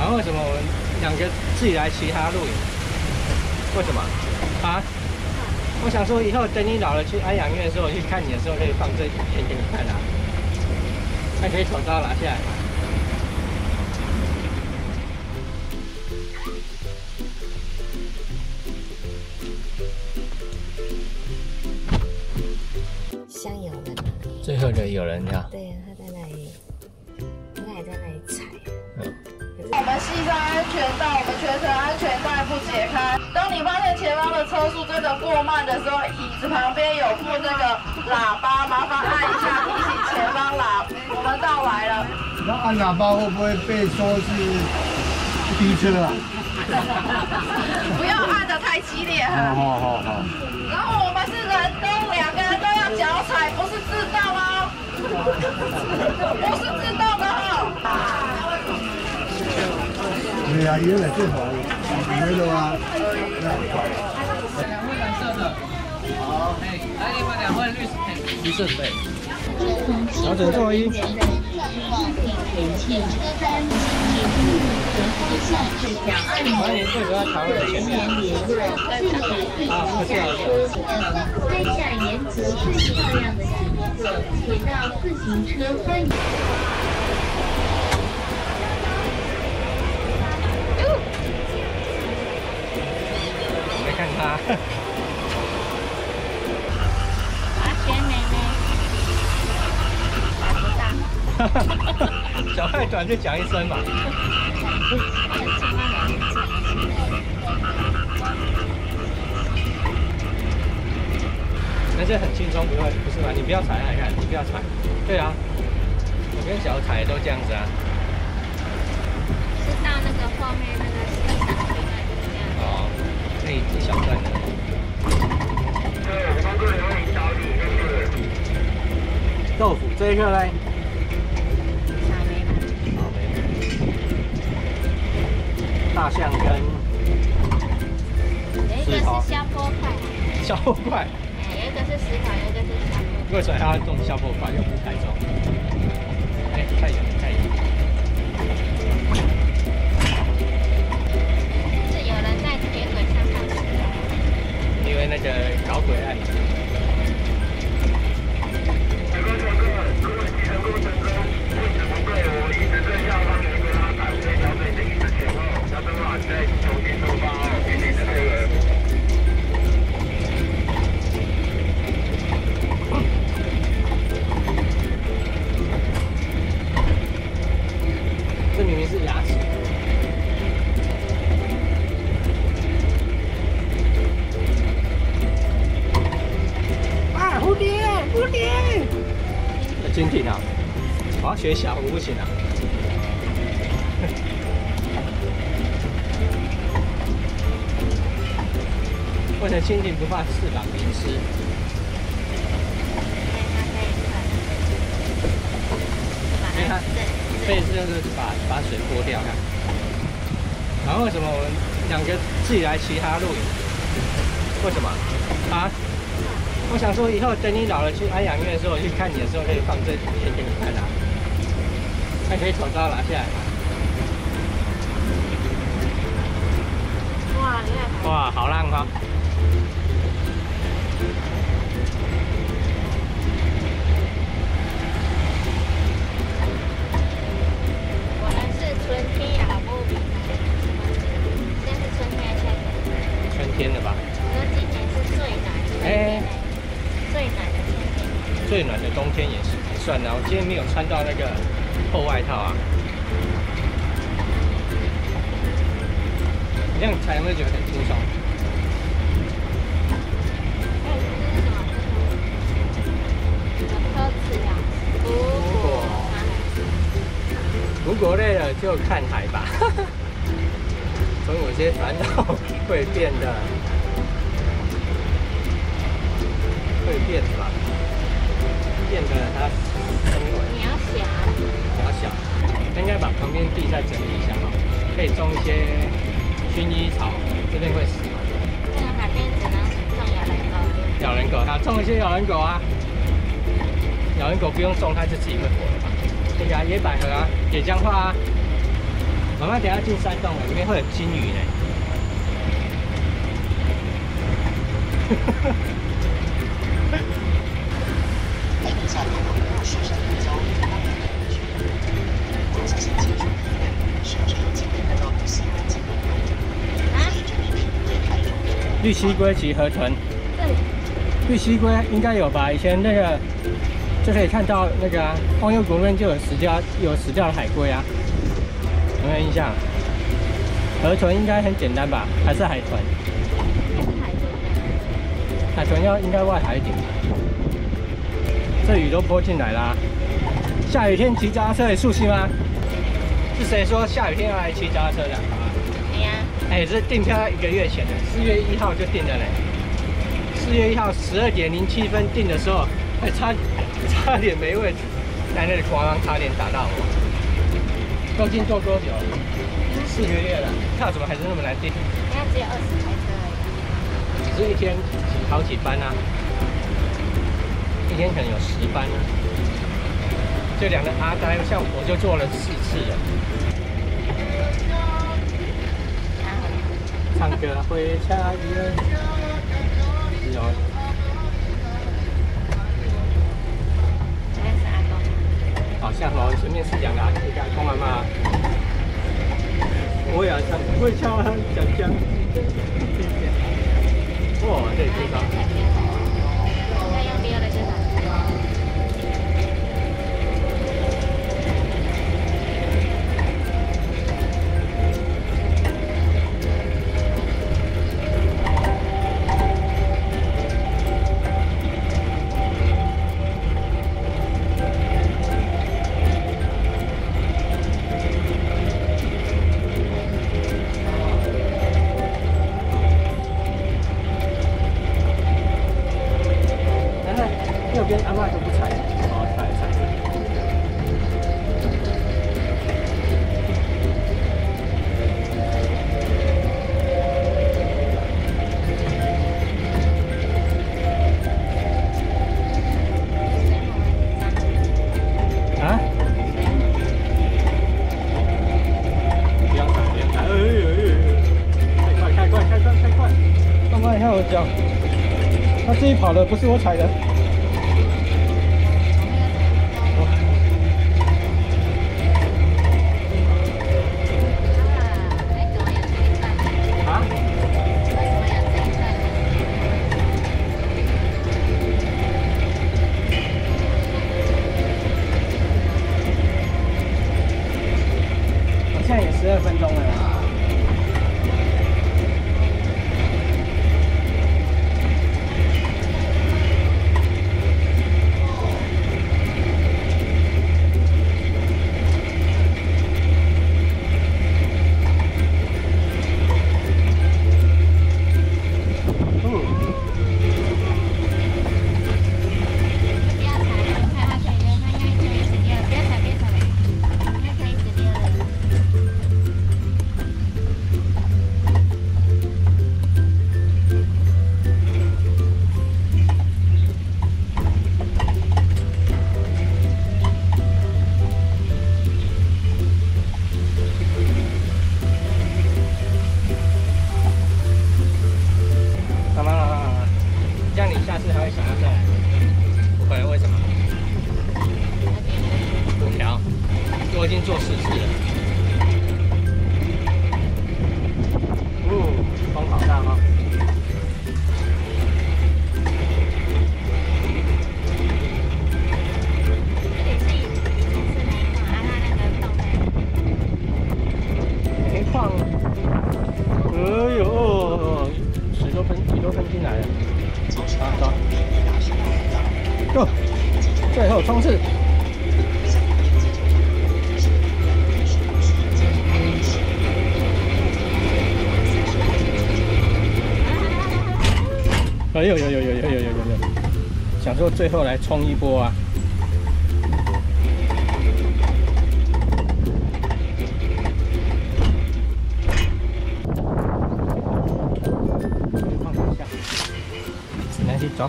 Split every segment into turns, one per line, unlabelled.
然后为什么我们两个自己来其他露营？为什么？啊？我想说以后等你老了去安养院的时候去看你的时候，可以放这影片给你看啊。还可以口罩拿下来。
像有人啊，
最后的有人呀。
对
系上安全带，我们全程安全带不解开。当你发现前方的车速真的过慢的时候，椅子旁边有附那个喇叭，麻烦按一下提醒前方喇，我们到来了。
那按喇叭会不会被说是逼车啊？
不要按的太激烈哈。
好好好。
然后我们是人都两个人都要脚踩，不是自动哦，不是自动的哦。
对呀，原来最好，没有啊。
两份蓝色的。好。哎，来你们两份绿色，绿色对。调整座椅。欢迎贵州台湾的前面。啊，不是啊。
三下沿途最漂亮的景色，铁道自行车欢迎。
他。
我要选妹妹。
哈哈，小太短就讲一声嘛。那是很轻松，不会，不是吗？你不要踩你看，你不要踩。对啊，我跟小踩都这样子啊。
是到那个后面那个这
一个嘞？大象跟
有一个是消波块，
消波块。
哎，有一个是石头，有一个是消波。
为什么要种消波块？又不是台中。哎，太远太远。
是有人在铁轨上看的。
因为那个搞鬼案。蝶，蝴蝶！蜻蜓啊，我要学小胡不行啊。为什么蜻蜓不怕翅膀淋湿？因为它这次就是把把水泼掉看。然后为什么我们两个自己来其他露营？为什么？啊？我想说以后等你老了去安养院的时候去看你的时候，可以放这图片给你看啊。还可以口罩拿下来。
哇，你看。
哇，好浪哈、
我最暖的
冬天也是也算了。我今天没有穿到那个厚外套啊。你这样踩有没有觉得很轻松？
如果
如果累了就看海吧。总有些烦恼会变得，会变吧，变得它升维。
你要想，
比较小，应该把旁边地再整理一下哈，可以种一些薰衣草，这边会死？
这个海边只能种咬人狗。
咬人狗，啊，种一些咬人狗啊，咬人狗不用种，它就自己会活了吧？那个啊野百合啊，野姜花啊，然后妈等下进山洞了，里面会有金鱼呢。绿蜥龟及河豚，绿蜥龟应该有吧？以前那个就可以看到那个啊，荒幽谷那边就有死掉有死掉的海龟啊，有没有印象？河豚应该很简单吧？还是海豚？海豚要应该外海一点。这雨都泼进来啦！下雨天骑脚踏车也熟悉吗？是谁说下雨天要来骑脚踏车的？哎，这订票要一个月前的，四月一号就订了嘞。四月一号十二点零七分订的时候，还差差点没位置，在那里咣当差点打到我。究竟坐多久？四个月了，票怎么还是那么难订？
现在只有二十台车而已。
只是一天好几班啊，一天可能有十班啊。这两个阿呆，像我就坐了四次了。唱歌会
唱音，好。
好像哦，前面是两个阿公阿嬷。我也要唱，我也唱啊，讲讲。哇，这地方。慢慢，你看我脚，他自己跑的，不是我踩的。啊？我现在也十二分钟了。我已经做四次了。哦，风好大哈、
这里是
想说最后来冲一波啊！放下，只能去走。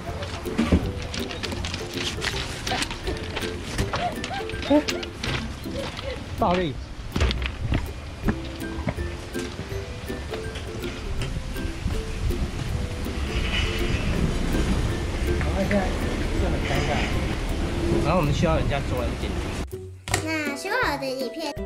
哎暴力！我们需要人家做 ending。
那修好的影片。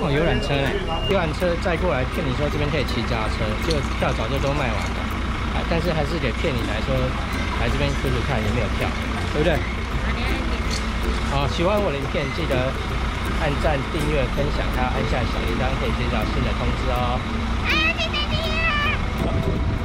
哦，游览车呢？游览车再过来骗你说这边可以骑脚踏车，结果票早就都卖完了，啊，但是还是得骗你来说来这边看看有没有票，对不对？好，喜欢我的影片记得按赞、订阅、分享，还有按下小铃铛，可以接到新的通知哦。
啊，谢谢你啊！